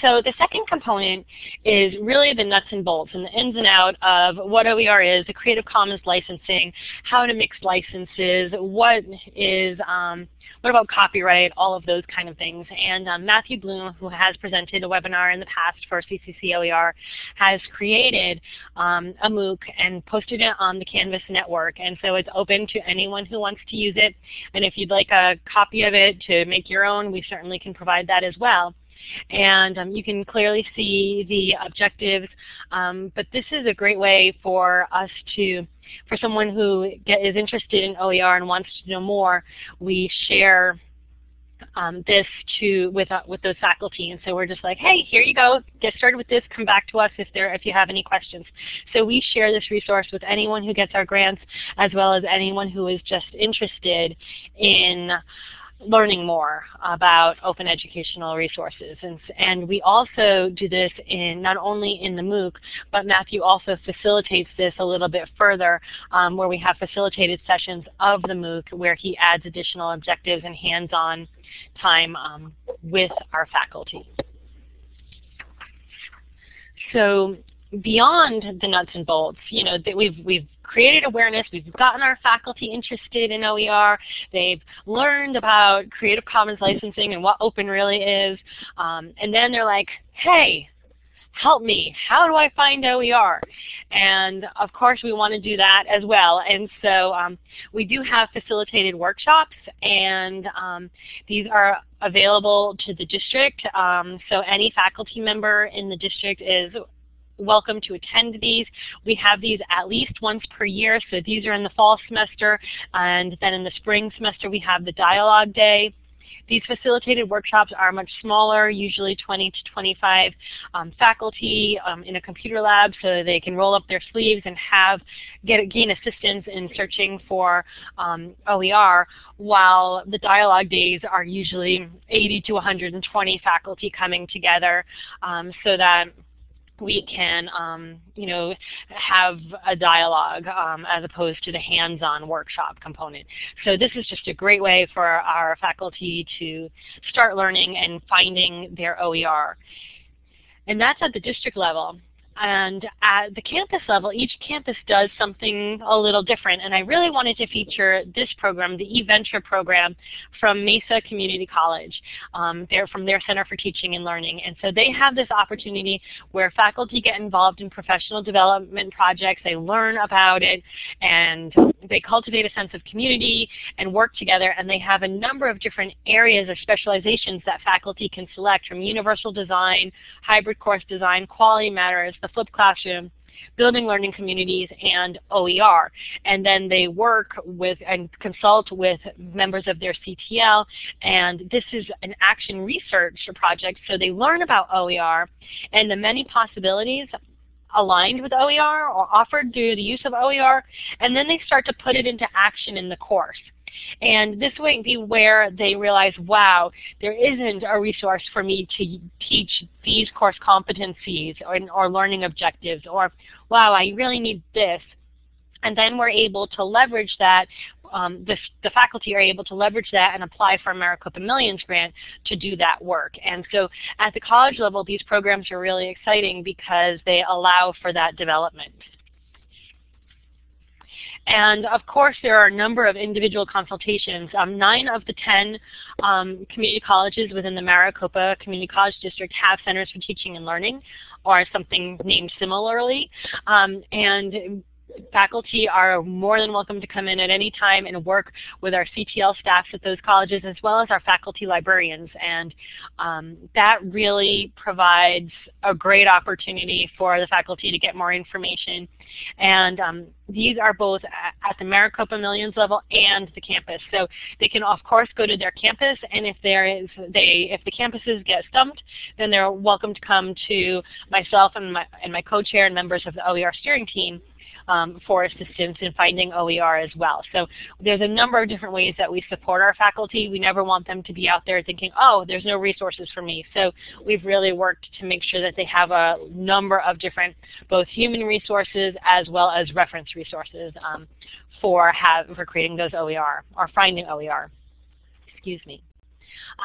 So the second component is really the nuts and bolts and the ins and out of what OER is, the Creative Commons licensing, how to mix licenses, what is, um, what about copyright, all of those kind of things. And um, Matthew Bloom, who has presented a webinar in the past for CCCOER, has created um, a MOOC and posted it on the Canvas network. And so it's open to anyone who wants to use it. And if you'd like a copy of it to make your own, we certainly can provide that as well. And um, you can clearly see the objectives. Um, but this is a great way for us to, for someone who get, is interested in OER and wants to know more, we share um, this to with uh, with those faculty, and so we're just like, hey, here you go, get started with this. Come back to us if there if you have any questions. So we share this resource with anyone who gets our grants, as well as anyone who is just interested in learning more about open educational resources. And, and we also do this in not only in the MOOC, but Matthew also facilitates this a little bit further um, where we have facilitated sessions of the MOOC where he adds additional objectives and hands-on time um, with our faculty. So beyond the nuts and bolts, you know, that we've we've created awareness, we've gotten our faculty interested in OER, they've learned about Creative Commons licensing and what open really is, um, and then they're like, hey, help me, how do I find OER? And of course we want to do that as well. And so um, we do have facilitated workshops and um, these are available to the district. Um, so any faculty member in the district is welcome to attend these. We have these at least once per year, so these are in the fall semester, and then in the spring semester we have the dialogue day. These facilitated workshops are much smaller, usually 20 to 25 um, faculty um, in a computer lab so they can roll up their sleeves and have get gain assistance in searching for um, OER, while the dialogue days are usually 80 to 120 faculty coming together um, so that we can, um, you know, have a dialogue um, as opposed to the hands-on workshop component. So this is just a great way for our faculty to start learning and finding their OER. And that's at the district level. And at the campus level, each campus does something a little different. And I really wanted to feature this program, the eVenture program from Mesa Community College. Um, they're from their Center for Teaching and Learning. And so they have this opportunity where faculty get involved in professional development projects. They learn about it and they cultivate a sense of community and work together. And they have a number of different areas of specializations that faculty can select from universal design, hybrid course design, quality matters, the flipped classroom, building learning communities, and OER. And then they work with and consult with members of their CTL. And this is an action research project, so they learn about OER and the many possibilities aligned with OER or offered through the use of OER, and then they start to put it into action in the course. And this might be where they realize, wow, there isn't a resource for me to teach these course competencies or, or learning objectives, or wow, I really need this. And then we're able to leverage that um, the, the, faculty are able to leverage that and apply for a Maricopa Millions grant to do that work. And so at the college level, these programs are really exciting because they allow for that development. And of course, there are a number of individual consultations. Um, nine of the 10 um, community colleges within the Maricopa Community College District have Centers for Teaching and Learning or something named similarly. Um, and faculty are more than welcome to come in at any time and work with our CTL staffs at those colleges as well as our faculty librarians. And um, that really provides a great opportunity for the faculty to get more information. And um, these are both at the Maricopa Millions level and the campus. So they can of course go to their campus and if there is they if the campuses get stumped, then they're welcome to come to myself and my and my co-chair and members of the OER steering team um, for assistance in finding OER as well. So there's a number of different ways that we support our faculty. We never want them to be out there thinking, oh, there's no resources for me. So we've really worked to make sure that they have a number of different both human resources as well as reference resources um, for, have, for creating those OER or finding OER. Excuse me.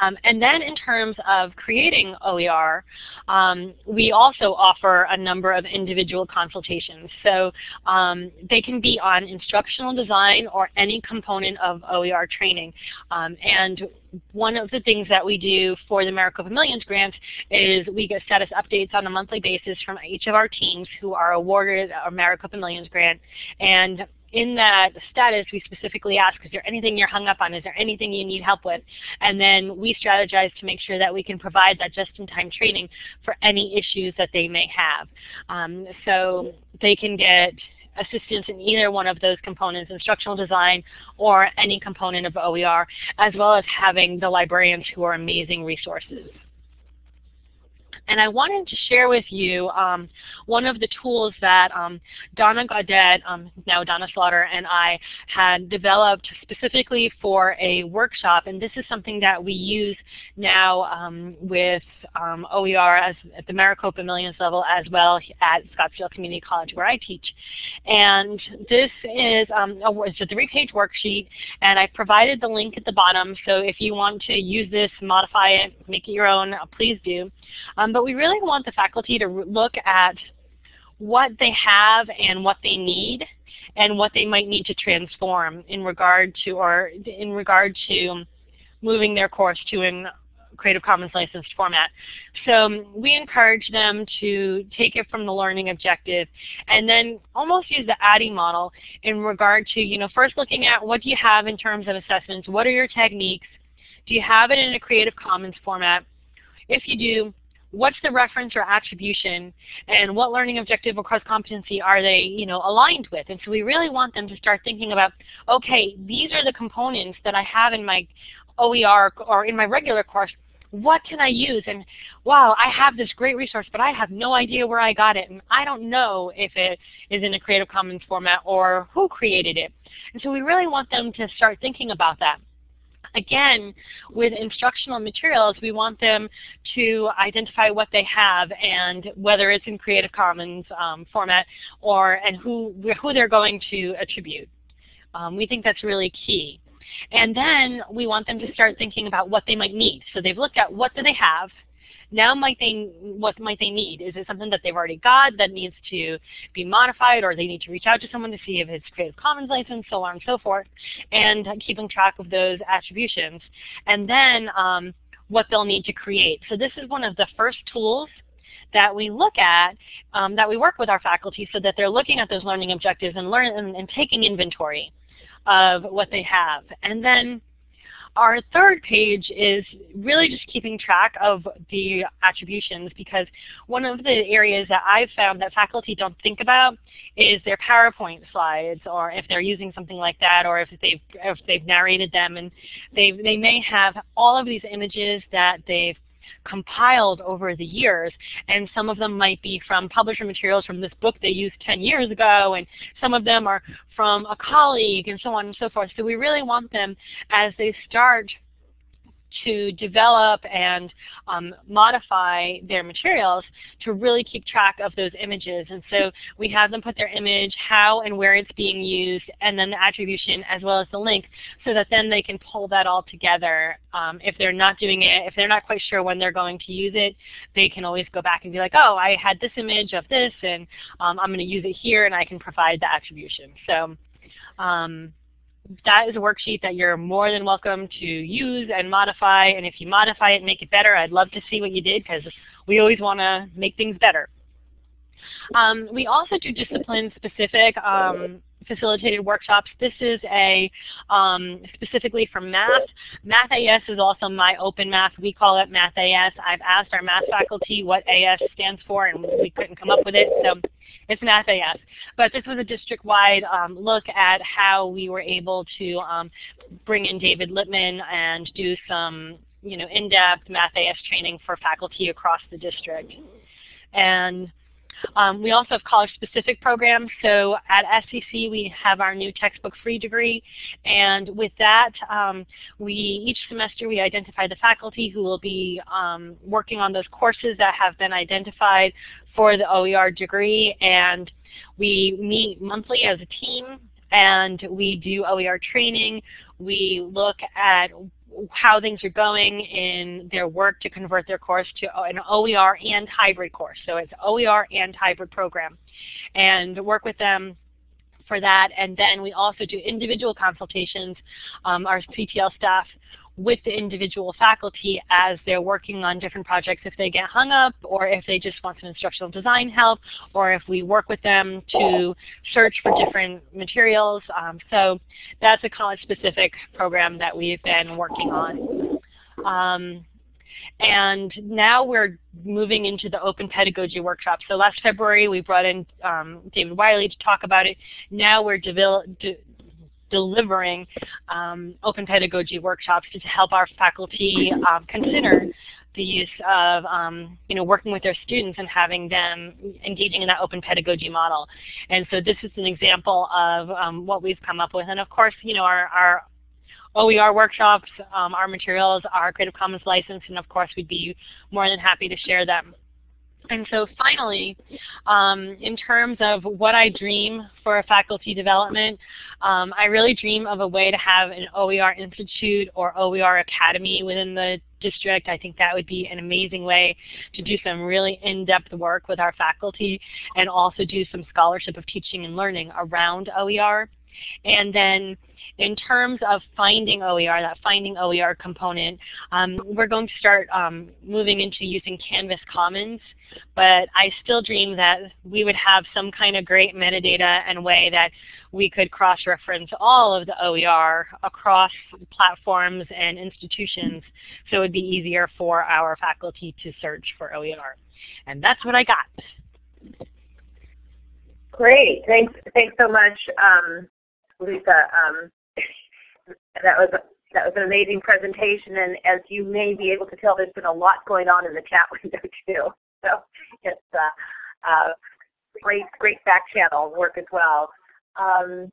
Um, and then in terms of creating OER, um, we also offer a number of individual consultations. So um, they can be on instructional design or any component of OER training. Um, and one of the things that we do for the Maricopa Millions grant is we get status updates on a monthly basis from each of our teams who are awarded a Maricopa Millions grant. And in that status, we specifically ask, is there anything you're hung up on? Is there anything you need help with? And then we strategize to make sure that we can provide that just-in-time training for any issues that they may have. Um, so they can get assistance in either one of those components, instructional design or any component of OER, as well as having the librarians who are amazing resources. And I wanted to share with you um, one of the tools that um, Donna Gaudet, um, now Donna Slaughter, and I had developed specifically for a workshop. And this is something that we use now um, with um, OER as, at the Maricopa Millions level as well at Scottsdale Community College where I teach. And this is a, it's a three-page worksheet, and I provided the link at the bottom. So if you want to use this, modify it, make it your own, please do. Um, but we really want the faculty to look at what they have and what they need and what they might need to transform in regard to or in regard to moving their course to an Creative Commons licensed format. So um, we encourage them to take it from the learning objective and then almost use the ADDIE model in regard to, you know, first looking at what do you have in terms of assessments, what are your techniques, do you have it in a Creative Commons format? If you do, what's the reference or attribution and what learning objective or cross competency are they you know aligned with? And so we really want them to start thinking about okay these are the components that I have in my OER or in my regular course. What can I use? And wow I have this great resource but I have no idea where I got it and I don't know if it is in a Creative Commons format or who created it. And so we really want them to start thinking about that Again, with instructional materials, we want them to identify what they have and whether it's in Creative Commons um, format or and who, who they're going to attribute. Um, we think that's really key. And then we want them to start thinking about what they might need. So they've looked at what do they have, now might they, what might they need? Is it something that they've already got that needs to be modified or they need to reach out to someone to see if it's Creative Commons license, so on and so forth, and keeping track of those attributions. And then um, what they'll need to create. So this is one of the first tools that we look at, um, that we work with our faculty so that they're looking at those learning objectives and, learn, and, and taking inventory of what they have. And then our third page is really just keeping track of the attributions because one of the areas that I've found that faculty don't think about is their PowerPoint slides or if they're using something like that or if they've, if they've narrated them and they they may have all of these images that they've compiled over the years. And some of them might be from publisher materials from this book they used 10 years ago, and some of them are from a colleague, and so on and so forth. So we really want them, as they start to develop and um, modify their materials to really keep track of those images. And so we have them put their image, how and where it's being used, and then the attribution as well as the link so that then they can pull that all together. Um, if they're not doing it, if they're not quite sure when they're going to use it, they can always go back and be like, oh, I had this image of this, and um, I'm going to use it here, and I can provide the attribution. So um, that is a worksheet that you're more than welcome to use and modify. And if you modify it and make it better, I'd love to see what you did because we always want to make things better. Um, we also do discipline-specific um, facilitated workshops. This is a um, specifically for math. Math AS is also MyOpenMath. We call it Math AS. I've asked our math faculty what AS stands for, and we couldn't come up with it. So it's Math AS. But this was a district-wide um, look at how we were able to um, bring in David Lippman and do some you know, in-depth Math AS training for faculty across the district. And um, we also have college-specific programs. So at SCC, we have our new textbook free degree. And with that, um, we each semester we identify the faculty who will be um, working on those courses that have been identified for the OER degree. And we meet monthly as a team and we do OER training. We look at how things are going in their work to convert their course to an OER and hybrid course. So it's OER and hybrid program. And work with them for that. And then we also do individual consultations. Um, our CTL staff with the individual faculty as they're working on different projects if they get hung up or if they just want some instructional design help or if we work with them to search for different materials. Um, so that's a college-specific program that we've been working on. Um, and now we're moving into the open pedagogy workshop. So last February we brought in um, David Wiley to talk about it. Now we're delivering um, open pedagogy workshops to help our faculty um, consider the use of um, you know, working with their students and having them engaging in that open pedagogy model. And so this is an example of um, what we've come up with. And of course, you know, our, our OER workshops, um, our materials are Creative Commons licensed, and of course we'd be more than happy to share them. And so finally, um, in terms of what I dream for faculty development, um, I really dream of a way to have an OER Institute or OER Academy within the district. I think that would be an amazing way to do some really in-depth work with our faculty and also do some scholarship of teaching and learning around OER. And then in terms of finding OER, that finding OER component, um, we're going to start um, moving into using Canvas Commons, but I still dream that we would have some kind of great metadata and way that we could cross-reference all of the OER across platforms and institutions so it would be easier for our faculty to search for OER. And that's what I got. Great. Thanks, thanks so much, um, Lisa. Um, that was that was an amazing presentation, and as you may be able to tell, there's been a lot going on in the chat window too. So it's uh, uh, great, great back channel work as well. Um,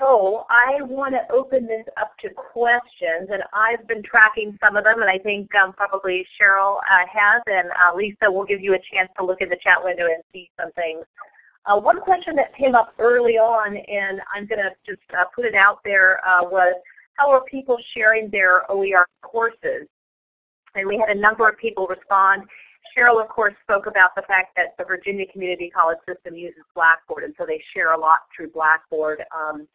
so I want to open this up to questions, and I've been tracking some of them, and I think um, probably Cheryl uh, has, and uh, Lisa will give you a chance to look in the chat window and see some things. Uh, one question that came up early on, and I'm going to just uh, put it out there, uh, was how are people sharing their OER courses? And we had a number of people respond. Cheryl, of course, spoke about the fact that the Virginia Community College system uses Blackboard, and so they share a lot through Blackboard. Um,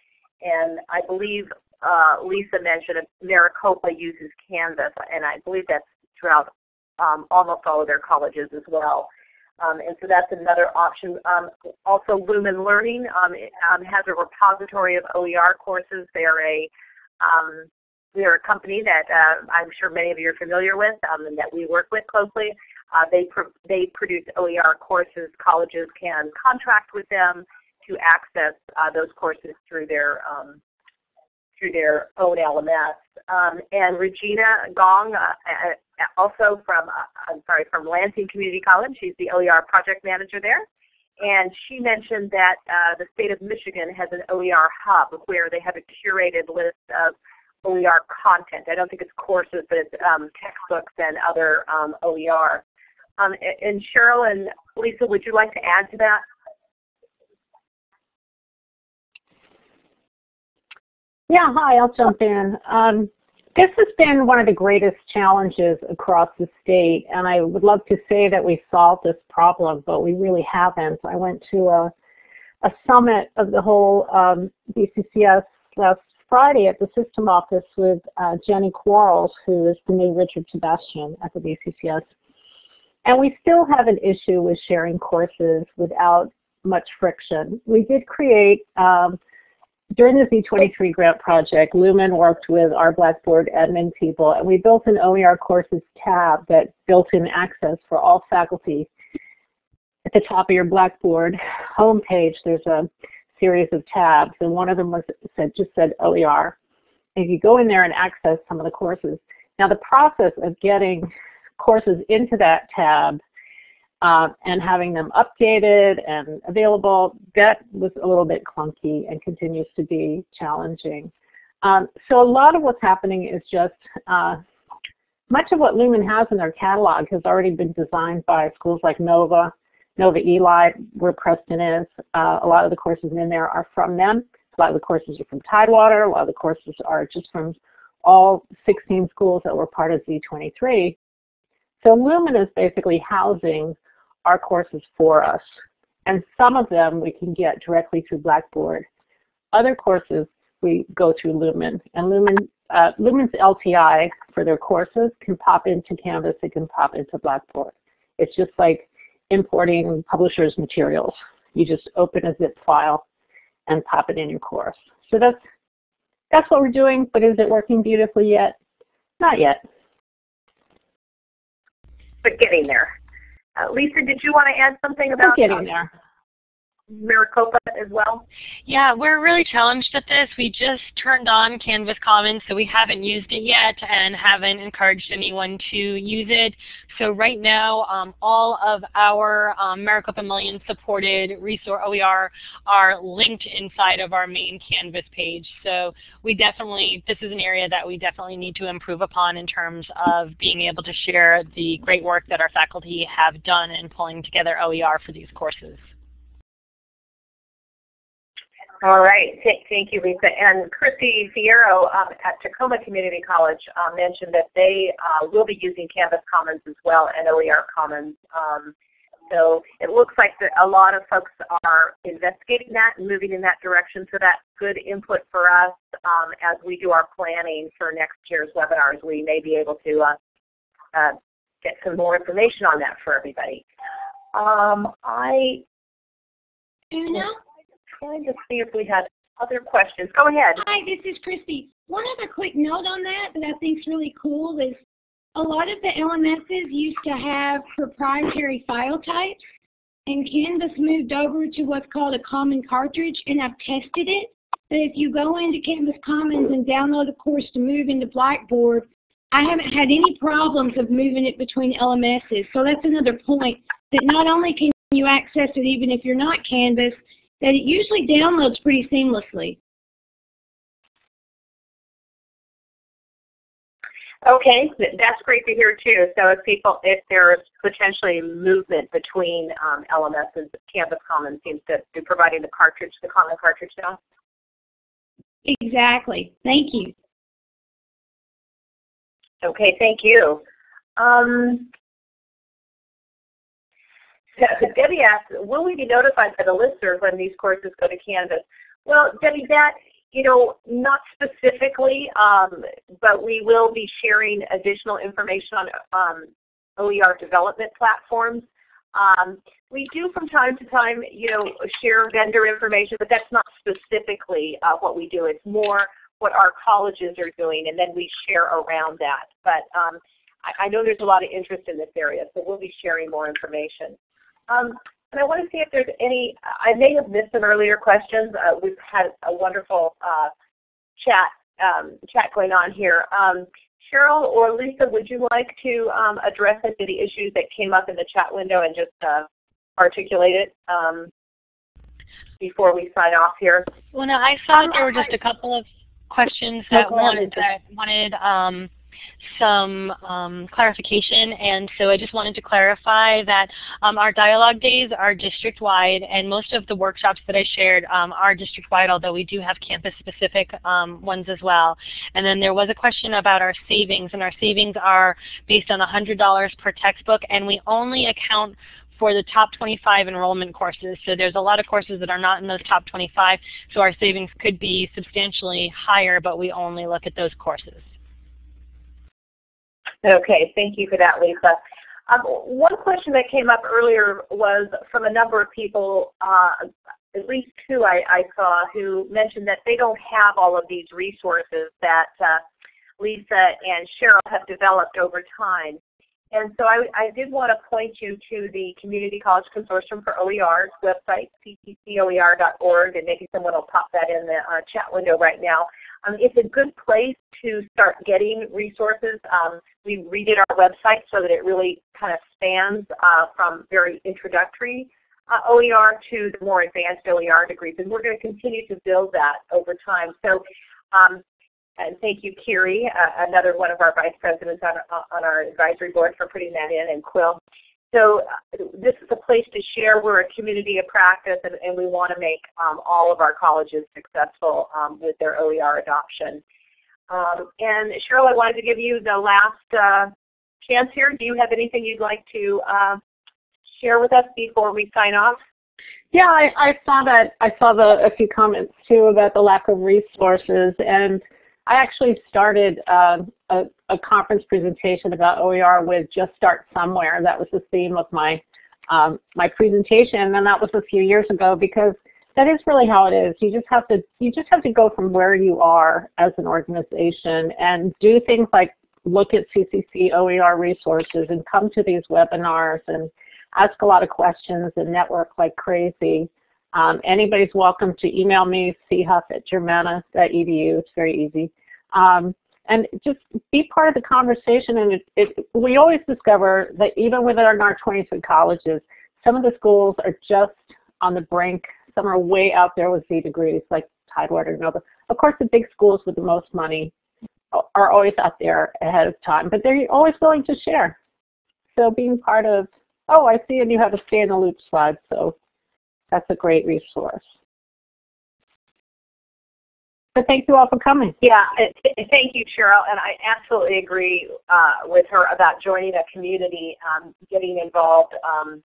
and I believe uh, Lisa mentioned Maricopa uses Canvas, and I believe that's throughout um, almost all of their colleges as well. Um, and so that's another option. Um, also, Lumen Learning um, um has a repository of OER courses. They're a um, they're a company that uh, I'm sure many of you are familiar with um, and that we work with closely. Uh, they, they produce OER courses. Colleges can contract with them to access uh, those courses through their through their own LMS. and Regina Gong uh, also from, uh, I'm sorry, from Lansing Community College. She's the OER project manager there. And she mentioned that uh, the state of Michigan has an OER hub where they have a curated list of OER content. I don't think it's courses, but it's um, textbooks and other um, OER. Um, and Cheryl and Lisa, would you like to add to that? Yeah, hi, I'll jump in. Um, this has been one of the greatest challenges across the state, and I would love to say that we solved this problem, but we really haven't. I went to a, a summit of the whole um, VCCS last Friday at the system office with uh, Jenny Quarles, who is the new Richard Sebastian at the VCCS. And we still have an issue with sharing courses without much friction. We did create um, during the Z23 grant project, Lumen worked with our Blackboard admin people, and we built an OER courses tab that built in access for all faculty. At the top of your Blackboard homepage, there's a series of tabs, and one of them was said just said OER. And you go in there and access some of the courses. Now the process of getting courses into that tab uh, and having them updated and available, that was a little bit clunky and continues to be challenging. Um, so a lot of what's happening is just uh, much of what Lumen has in their catalog has already been designed by schools like Nova, Nova ELI, where Preston is. Uh, a lot of the courses in there are from them. A lot of the courses are from Tidewater. A lot of the courses are just from all 16 schools that were part of Z23. So Lumen is basically housing our courses for us. And some of them we can get directly through Blackboard. Other courses we go through Lumen. And Lumen, uh, Lumen's LTI for their courses can pop into Canvas, it can pop into Blackboard. It's just like importing publisher's materials. You just open a zip file and pop it in your course. So that's, that's what we're doing, but is it working beautifully yet? Not yet. But getting there. Uh, Lisa, did you want to add something about We're getting there. Maricopa as well? Yeah, we're really challenged at this. We just turned on Canvas Commons, so we haven't used it yet and haven't encouraged anyone to use it. So right now, um, all of our um, Maricopa Million supported resource OER are linked inside of our main Canvas page. So we definitely, this is an area that we definitely need to improve upon in terms of being able to share the great work that our faculty have done in pulling together OER for these courses. All right, thank you, Lisa. And Christy Fierro um, at Tacoma Community College uh, mentioned that they uh, will be using Canvas Commons as well and OER Commons. Um, so it looks like a lot of folks are investigating that and moving in that direction. So that's good input for us um, as we do our planning for next year's webinars. We may be able to uh, uh get some more information on that for everybody. Um, I. Una? Trying to see if we had other questions. Go ahead. Hi, this is Christy. One other quick note on that that I think is really cool is a lot of the LMSs used to have proprietary file types, and Canvas moved over to what's called a common cartridge, and I've tested it. That if you go into Canvas Commons and download a course to move into Blackboard, I haven't had any problems of moving it between LMSs. So that's another point that not only can you access it even if you're not Canvas, that it usually downloads pretty seamlessly. Okay, that's great to hear too. So if people, if there's potentially movement between um, and Canvas Commons seems to be providing the cartridge, the common cartridge now. Exactly. Thank you. Okay, thank you. Um, Debbie asked, will we be notified by the listserv when these courses go to Canvas? Well, Debbie, that, you know, not specifically, um, but we will be sharing additional information on um, OER development platforms. Um, we do from time to time, you know, share vendor information, but that's not specifically uh, what we do. It's more what our colleges are doing, and then we share around that. But um, I, I know there's a lot of interest in this area, so we'll be sharing more information. Um, and I want to see if there's any, I may have missed some earlier questions. Uh, we've had a wonderful uh, chat um, chat going on here. Um, Cheryl or Lisa, would you like to um, address any of the issues that came up in the chat window and just uh, articulate it um, before we sign off here? Well, no, I saw there were just a couple of questions that wanted, that wanted um, some um, clarification, and so I just wanted to clarify that um, our dialogue days are district-wide, and most of the workshops that I shared um, are district-wide, although we do have campus-specific um, ones as well. And then there was a question about our savings, and our savings are based on $100 per textbook, and we only account for the top 25 enrollment courses. So there's a lot of courses that are not in those top 25, so our savings could be substantially higher, but we only look at those courses. Okay, thank you for that, Lisa. Um, one question that came up earlier was from a number of people, uh, at least two I, I, saw, who mentioned that they don't have all of these resources that uh, Lisa and Cheryl have developed over time. And so I, I, did want to point you to the Community College Consortium for OER's website, cccoer.org, and maybe someone will pop that in the uh, chat window right now. Um, it's a good place to start getting resources. Um, we redid our website so that it really kind of spans uh, from very introductory uh, OER to the more advanced OER degrees, and we're going to continue to build that over time. So, um, and thank you, Kiri, uh, another one of our vice presidents on, on our advisory board for putting that in, and Quill. So uh, this is a place to share. We're a community of practice, and, and we want to make um, all of our colleges successful um, with their OER adoption. Um, and Cheryl, I wanted to give you the last uh, chance here. Do you have anything you'd like to uh, share with us before we sign off? Yeah, I, I saw that. I saw the, a few comments too about the lack of resources, and I actually started uh, a, a, conference presentation about OER with Just Start Somewhere. That was the theme of my um, my presentation, and that was a few years ago because that is really how it is. You just have to you just have to go from where you are as an organization and do things like look at CCC OER resources and come to these webinars and ask a lot of questions and network like crazy. Um, anybody's welcome to email me, chuff at germanna.edu. It's very easy. Um, and just be part of the conversation. And it, it, we always discover that even within our 23 colleges, some of the schools are just on the brink some are way out there with Z degrees, like Tidewater, and Nova. Of course, the big schools with the most money are always out there ahead of time, but they're always willing to share. So being part of, oh, I see and you have a stay in the loop slide, so that's a great resource. So thank you all for coming. Yeah, thank you, Cheryl. And I absolutely agree uh, with her about joining a community, um, getting involved. Um,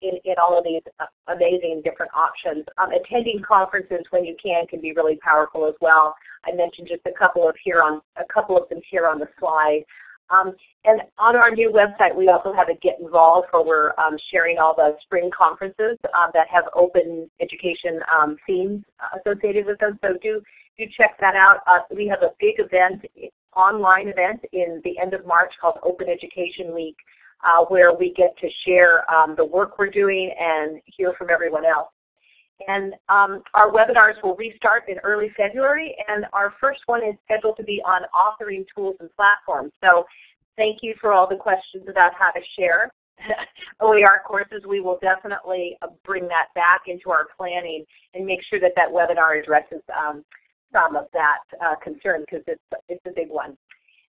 in, in all of these uh, amazing different options. Um, attending conferences when you can can be really powerful as well. I mentioned just a couple of here on a couple of them here on the slide. Um, and on our new website, we also have a Get Involved where we're um, sharing all the spring conferences uh, that have open education um, themes associated with them. So do do check that out. Uh, we have a big event, online event in the end of March called Open Education Week uh, where we get to share um, the work we're doing and hear from everyone else. And um, our webinars will restart in early February, and our first one is scheduled to be on authoring tools and platforms. So thank you for all the questions about how to share OER courses. We will definitely uh, bring that back into our planning and make sure that that webinar addresses um, some of that uh, concern because it's, it's a big one.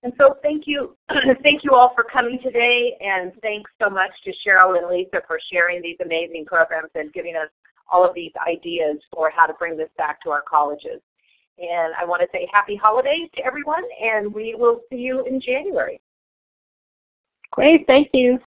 And so thank you, thank you all for coming today, and thanks so much to Cheryl and Lisa for sharing these amazing programs and giving us all of these ideas for how to bring this back to our colleges. And I want to say happy holidays to everyone, and we will see you in January. Great, thank you.